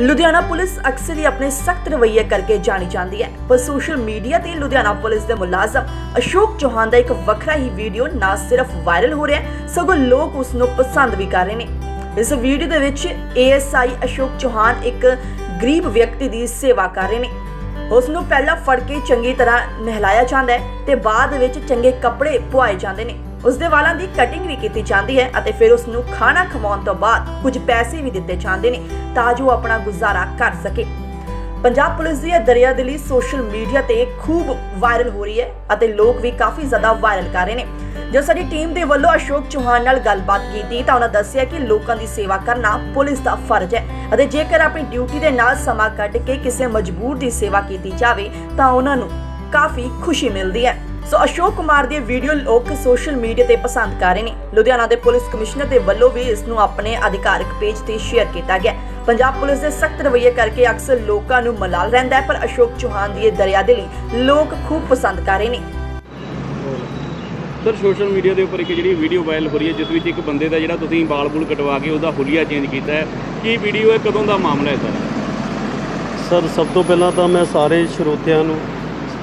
Ludhiana police ਅਕਸਰ ਹੀ ਆਪਣੇ ਸਖਤ ਰਵੱਈਏ ਕਰਕੇ ਜਾਣੀ ਜਾਂਦੀ ਹੈ। ਪਰ ਸੋਸ਼ਲ ਮੀਡੀਆ ਤੇ ਲੁਧਿਆਣਾ ਪੁਲਿਸ ਦੇ ਮੁਲਾਜ਼ਮ ਅਸ਼ੋਕ ਚੌਹਾਨ ਦਾ ਇੱਕ ਵੱਖਰਾ ਹੀ ਵੀਡੀਓ ਨਾ ਸਿਰਫ ਵਾਇਰਲ ਹੋ ਰਿਹਾ ਸਗੋਂ ਲੋਕ ਉਸ ਨੂੰ ਪਸੰਦ ਵੀ ਕਰ ਰਹੇ ਨੇ। ਇਸ ਵੀਡੀਓ ਦੇ ਵਿੱਚ ਏਐਸਆਈ ਅਸ਼ੋਕ ਚੌਹਾਨ ਇੱਕ ਗਰੀਬ ਵਿਅਕਤੀ ਦੀ ਸੇਵਾ ਕਰ ਰਹੇ ਨੇ। ਉਸ ਨੂੰ ਪਹਿਲਾਂ ਫੜ ਕੇ ਚੰਗੀ ਤਰ੍ਹਾਂ ਨਹਿਲਾਇਆ ਜਾਂਦਾ ਹੈ ਤੇ ਬਾਅਦ ਵਿੱਚ ਚੰਗੇ ਕੱਪੜੇ ਪਵਾਏ ਜਾਂਦੇ ਨੇ। ਉਸ ਦੇ ਵਾਲਾਂ ਦੀ ਕਟਿੰਗ ਵੀ ਕੀਤੀ ਜਾਂਦੀ ਹੈ ਅਤੇ ਫਿਰ ਉਸ ਨੂੰ ਖਾਣਾ ਖਵਾਉਣ ਤੋਂ ਬਾਅਦ ਕੁਝ ਪੈਸੇ ਵੀ ਦਿੱਤੇ ਜਾਂਦੇ ਨੇ ਤਾਂ ਜੋ ਆਪਣਾ ਗੁਜ਼ਾਰਾ ਕਰ ਸਕੇ। ਪੰਜਾਬ ਪੁਲਿਸ ਦੀ ਇਹ ਦਰਿਆਦਿਲੀ ਸੋਸ਼ਲ ਮੀਡੀਆ ਤੇ ਖੂਬ ਵਾਇਰਲ ਹੋ ਰਹੀ ਹੈ ਅਤੇ ਲੋਕ ਵੀ ਕਾਫੀ ਜ਼ਿਆਦਾ ਵਾਇਰਲ ਕਰ ਰਹੇ ਨੇ। ਜੋ ਸਾਡੀ ਟੀਮ ਦੇ ਵੱਲੋਂ ਅਸ਼ੋਕ ਚੌਹਾਨ ਨਾਲ ਗੱਲਬਾਤ ਕੀਤੀ ਤਾਂ ਉਹਨਾਂ ਦੱਸਿਆ ਕਿ ਲੋਕਾਂ ਦੀ ਸੇਵਾ ਕਰਨਾ ਪੁਲਿਸ ਦਾ ਫਰਜ਼ ਹੈ ਅਤੇ ਜੇਕਰ ਆਪਣੀ ਡਿਊਟੀ ਦੇ ਨਾਲ ਸਮਾਂ ਕੱਢ ਕੇ ਕਿਸੇ ਮਜਬੂਰ ਦੀ ਸੇਵਾ ਕੀਤੀ ਜਾਵੇ ਤਾਂ ਉਹਨਾਂ ਨੂੰ ਕਾਫੀ ਖੁਸ਼ੀ ਮਿਲਦੀ ਹੈ। ਸੋ ਅਸ਼ੋਕ ਕੁਮਾਰ ਦੀ ਵੀਡੀਓ ਲੋਕ ਸੋਸ਼ਲ ਮੀਡੀਆ ਤੇ ਪਸੰਦ ਕਰ ਰਹੇ ਨੇ। ਲੁਧਿਆਣਾ ਦੇ ਪੁਲਿਸ ਕਮਿਸ਼ਨਰ ਦੇ ਵੱਲੋਂ ਵੀ ਇਸ ਨੂੰ ਆਪਣੇ ਅਧਿਕਾਰਕ ਪੇਜ ਤੇ ਸ਼ੇਅਰ ਕੀਤਾ ਗਿਆ ਪੰਜਾਬ ਪੁਲਿਸ ਦੇ ਸਖਤ ਰਵੱਈਏ ਕਰਕੇ ਅਕਸਰ ਲੋਕਾਂ ਨੂੰ ਮਲਾਲ ਰਹਿੰਦਾ ਹੈ ਪਰ ਅਸ਼ੋਕ ਚੌਹਾਨ ਦੀ ਇਹ ਦਰਿਆਦਿਲੀ ਲੋਕ ਖੂਬ ਪਸੰਦ ਕਰ ਰਹੇ ਨੇ। ਸਰ ਸੋਸ਼ਲ ਮੀਡੀਆ ਦੇ ਉੱਪਰ ਇੱਕ ਜਿਹੜੀ ਵੀਡੀਓ ਵਾਇਰਲ ਹੋ ਰਹੀ ਹੈ ਜਿਸ ਵਿੱਚ ਇੱਕ ਬੰਦੇ ਦਾ ਜਿਹੜਾ ਤੁਸੀਂ ਬਾਲ ਬੁਲ ਕਟਵਾ ਕੇ ਉਹਦਾ ਹੁਲੀਆ ਚੇਂਜ ਕੀਤਾ ਹੈ ਕੀ ਵੀਡੀਓ ਹੈ ਕਦੋਂ ਦਾ ਮਾਮਲਾ ਹੈ ਸਰ? ਸਰ ਸਭ ਤੋਂ ਪਹਿਲਾਂ ਤਾਂ ਮੈਂ ਸਾਰੇ ਸਰੋਤਿਆਂ ਨੂੰ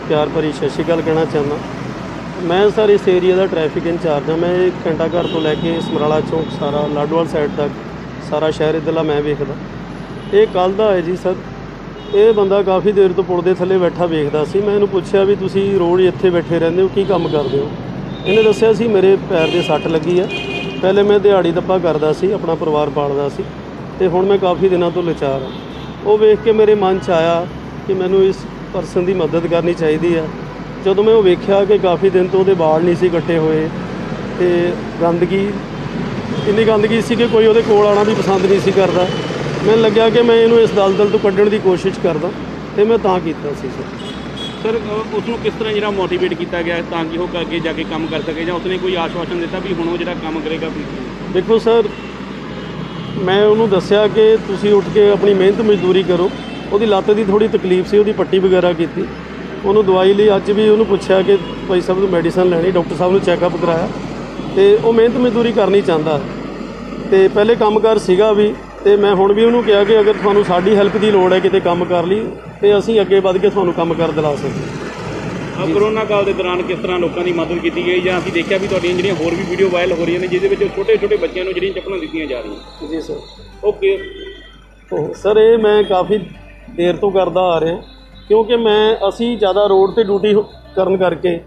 ਪਿਆਰ ਭਰੀ ਸਤਿ ਸ਼੍ਰੀ ਅਕਾਲ ਕਹਿਣਾ ਚਾਹੁੰਦਾ। ਮੈਂ ਸਰ ਇਸ ਏਰੀਆ ਦਾ ਟ੍ਰੈਫਿਕ ਇੰਚਾਰਜ ਹਾਂ। ਮੈਂ ਘੰਟਾ ਘਰ ਤੋਂ ਲੈ ਕੇ ਸਮਰਾਲਾ ਚੌਂਕ ਸਾਰਾ, ਲਾਡੋਵਾਲ ਸਾਈਡ ਤੱਕ ਸਾਰਾ ਸ਼ਹਿਰ ਇੱਧਰਲਾ ਮੈਂ ਵੇਖਦਾ। ਇਹ ਕੱਲ ਦਾ ਹੈ ਜੀ ਸਰ। ਇਹ ਬੰਦਾ ਕਾਫੀ ਦੇਰ ਤੋਂ ਪੁਲ ਦੇ ਥੱਲੇ ਬੈਠਾ ਵੇਖਦਾ ਸੀ। ਮੈਂ ਇਹਨੂੰ ਪੁੱਛਿਆ ਵੀ ਤੁਸੀਂ ਰੋਜ਼ ਇੱਥੇ ਬੈਠੇ ਰਹਿੰਦੇ ਹੋ, ਕੀ ਕੰਮ ਕਰਦੇ ਹੋ? ਇਹਨੇ ਦੱਸਿਆ ਸੀ ਮੇਰੇ ਪੈਰ ਦੇ ਸੱਟ ਲੱਗੀ ਆ। ਪਹਿਲੇ ਮੈਂ ਦਿਹਾੜੀ ਦੱਪਾ ਕਰਦਾ ਸੀ, ਆਪਣਾ ਪਰਿਵਾਰ ਪਾਲਦਾ ਸੀ। ਤੇ ਹੁਣ ਮੈਂ ਕਾਫੀ ਦਿਨਾਂ ਤੋਂ ਲਾਚਾਰ ਹਾਂ। ਉਹ ਵੇਖ ਕੇ ਮੇਰੇ ਮਨ 'ਚ ਆਇਆ ਕਿ ਮੈਨੂੰ ਇਸ ਪਰਸਨ ਦੀ ਮਦਦ ਕਰਨੀ ਚਾਹੀਦੀ ਹੈ ਜਦੋਂ ਮੈਂ ਉਹ ਵੇਖਿਆ ਕਿ ਕਾਫੀ ਦਿਨ ਤੋਂ ਉਹਦੇ ਵਾਲ ਨਹੀਂ ਸੀ ਕੱਟੇ ਹੋਏ ਤੇ ਗੰਦਗੀ ਇੰਨੀ ਗੰਦਗੀ ਸੀ ਕਿ ਕੋਈ ਉਹਦੇ ਕੋਲ ਆਉਣਾ ਵੀ ਪਸੰਦ ਨਹੀਂ ਸੀ ਕਰਦਾ। ਮੈਨੂੰ ਲੱਗਿਆ ਕਿ ਮੈਂ ਇਹਨੂੰ ਇਸ ਦਲਦਲ ਤੋਂ ਕੱਢਣ ਦੀ ਕੋਸ਼ਿਸ਼ ਕਰਦਾ ਤੇ ਮੈਂ ਤਾਂ ਕੀਤਾ ਸੀ ਸਰ। ਸਰ ਉਸ ਨੂੰ ਕਿਸ ਤਰ੍ਹਾਂ ਜਿਹੜਾ ਮੋਟੀਵੇਟ ਕੀਤਾ ਗਿਆ ਤਾਂ ਕਿ ਉਹ ਅੱਗੇ ਜਾ ਕੇ ਕੰਮ ਕਰ ਸਕੇ ਜਾਂ ਉਸਨੇ ਕੋਈ ਆਸ਼ਵਾਸਨ ਦਿੱਤਾ ਵੀ ਹੁਣ ਉਹ ਜਿਹੜਾ ਕੰਮ ਕਰੇਗਾ ਵੀ ਦੇਖੋ ਸਰ ਮੈਂ ਉਹਨੂੰ ਦੱਸਿਆ ਕਿ ਤੁਸੀਂ ਉੱਠ ਕੇ ਆਪਣੀ ਮਿਹਨਤ ਮਜ਼ਦੂਰੀ ਕਰੋ। ਉਹਦੀ ਲੱਤ ਦੀ ਥੋੜੀ ਤਕਲੀਫ ਸੀ ਉਹਦੀ ਪੱਟੀ ਵਗੈਰਾ ਕੀਤੀ। ਉਹਨੂੰ ਦਵਾਈ ਲਈ ਅੱਜ ਵੀ ਉਹਨੂੰ ਪੁੱਛਿਆ ਕਿ ਭਾਈ ਸਾਹਿਬ ਨੂੰ ਮੈਡੀਸਨ ਲੈਣੀ ਡਾਕਟਰ ਸਾਹਿਬ ਨੂੰ ਚੈੱਕਅਪ ਕਰਾਇਆ। ਤੇ ਉਹ ਮਿਹਨਤ ਮਜ਼ਦੂਰੀ ਕਰਨੀ ਚਾਹੁੰਦਾ। ਤੇ ਪਹਿਲੇ ਕੰਮਕਾਰ ਸੀਗਾ ਵੀ ਤੇ ਮੈਂ ਹੁਣ ਵੀ ਉਹਨੂੰ ਕਿਹਾ ਕਿ ਅਗਰ ਤੁਹਾਨੂੰ ਸਾਡੀ ਹੈਲਪ ਦੀ ਲੋੜ ਹੈ ਕਿਤੇ ਕੰਮ ਕਰ ਲਈ ਤੇ ਅਸੀਂ ਅੱਗੇ ਵੱਧ ਕੇ ਤੁਹਾਨੂੰ ਕੰਮ ਕਰ ਦਿਲਾ ਸਕਦੇ। ਅਹ ਕਰੋਨਾ ਕਾਲ ਦੇ ਦੌਰਾਨ ਕਿਸ ਤਰ੍ਹਾਂ ਲੋਕਾਂ ਦੀ ਮਦਦ ਕੀਤੀ ਗਈ ਜਾਂ ਅਸੀਂ ਦੇਖਿਆ ਵੀ ਤੁਹਾਡੀਆਂ ਜਿਹੜੀਆਂ ਹੋਰ ਵੀ ਵੀਡੀਓ ਵਾਇਰਲ ਹੋ ਰਹੀਆਂ ਨੇ ਜਿਹਦੇ ਵਿੱਚ ਛੋਟੇ ਛੋਟੇ ਬੱਚਿਆਂ ਨੂੰ ਜਿਹੜੀਆਂ ਚੱਪਲਾਂ ਦਿੱਤੀਆਂ ਜਾ ਰਹੀਆਂ? ਜੀ ਸਰ ਓਕੇ ਸਰ ਇਹ ਮੈਂ ਕਾਫੀ ਦੇਰ ਤੋਂ ਕਰਦਾ ਆ ਰਿਹਾ। ਕਿਉਂਕਿ ਮੈਂ, ਅਸੀਂ ਜ਼ਿਆਦਾ ਰੋਡ ਤੇ ਡਿਊਟੀ ਕਰਨ ਕਰਕੇ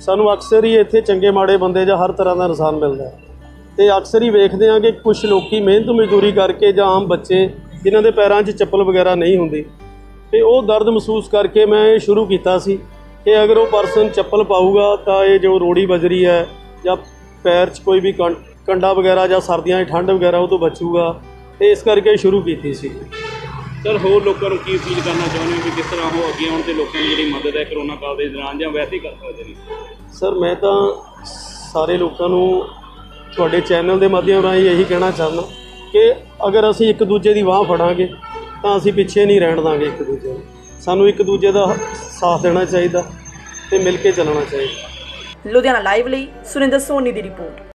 ਸਾਨੂੰ ਅਕਸਰ ਹੀ ਇੱਥੇ ਚੰਗੇ ਮਾੜੇ ਬੰਦੇ ਜਾਂ ਹਰ ਤਰ੍ਹਾਂ ਦਾ ਇਨਸਾਨ ਮਿਲਦਾ ਹੈ। ਤੇ ਅਕਸਰ ਹੀ ਵੇਖਦੇ ਹਾਂ ਕਿ ਕੁਝ ਲੋਕੀ ਮਿਹਨਤ ਮਜ਼ਦੂਰੀ ਕਰਕੇ ਜਾਂ ਆਮ ਬੱਚੇ ਜਿਨ੍ਹਾਂ ਦੇ ਪੈਰਾਂ 'ਚ ਚੱਪਲ ਵਗੈਰਾ ਨਹੀਂ ਹੁੰਦੀ। ਤੇ ਉਹ ਦਰਦ ਮਹਿਸੂਸ ਕਰਕੇ ਮੈਂ ਇਹ ਸ਼ੁਰੂ ਕੀਤਾ ਸੀ ਕਿ ਅਗਰ ਉਹ ਪਰਸਨ ਚੱਪਲ ਪਾਊਗਾ ਤਾਂ ਇਹ ਜੋ ਰੋੜੀ ਬਜਰੀ ਹੈ ਜਾਂ ਪੈਰ 'ਚ ਕੋਈ ਵੀ ਕੰ- ਕੰਡਾ ਵਗੈਰਾ ਜਾਂ ਸਰਦੀਆਂ 'ਚ ਠੰਡ ਵਗੈਰਾ ਉਹ ਤੋਂ ਬਚੂਗਾ। ਤੇ ਇਸ ਕਰਕੇ ਸ਼ੁਰੂ ਕੀਤੀ ਸੀ। ਸਰ ਹੋਰ ਲੋਕਾਂ ਨੂੰ ਕੀ ਅਪੀਲ ਕਰਨਾ ਚਾਹੁੰਦੇ ਹੋ ਵੀ ਕਿਸ ਤਰ੍ਹਾਂ ਉਹ ਅੱਗੇ ਆਉਣ ਤੇ ਲੋਕਾਂ ਦੀ ਜਿਹੜੀ ਮਦਦ ਹੈ ਕਰੋਨਾ ਕਾਲ ਦੇ ਦੌਰਾਨ ਜਾਂ ਵੈਸੇ ਹੀ ਕਰ ਸਕਦੇ ਨੇ? ਸਰ ਮੈਂ ਤਾਂ ਸਾਰੇ ਲੋਕਾਂ ਨੂੰ ਤੁਹਾਡੇ ਚੈਨਲ ਦੇ ਮਾਧਿਅਮ ਰਾਹੀਂ ਇਹੀ ਕਹਿਣਾ ਚਾਹੁੰਦਾ ਕਿ ਅਗਰ ਅਸੀਂ ਇੱਕ ਦੂਜੇ ਦੀ ਬਾਹ ਫੜਾਂਗੇ ਤਾਂ ਅਸੀਂ ਪਿੱਛੇ ਨਹੀਂ ਰਹਿਣ ਦਾਂਗੇ ਇੱਕ ਦੂਜੇ ਨੂੰ। ਸਾਨੂੰ ਇੱਕ ਦੂਜੇ ਦਾ ਸਾਥ ਦੇਣਾ ਚਾਹੀਦਾ ਤੇ ਮਿਲ ਕੇ ਚੱਲਣਾ ਚਾਹੀਦਾ। ਲੁਧਿਆਣਾ ਲਾਈਵ ਲਈ ਸੁਰਿੰਦਰ ਸੋਨੀ ਦੀ ਰਿਪੋਰਟ।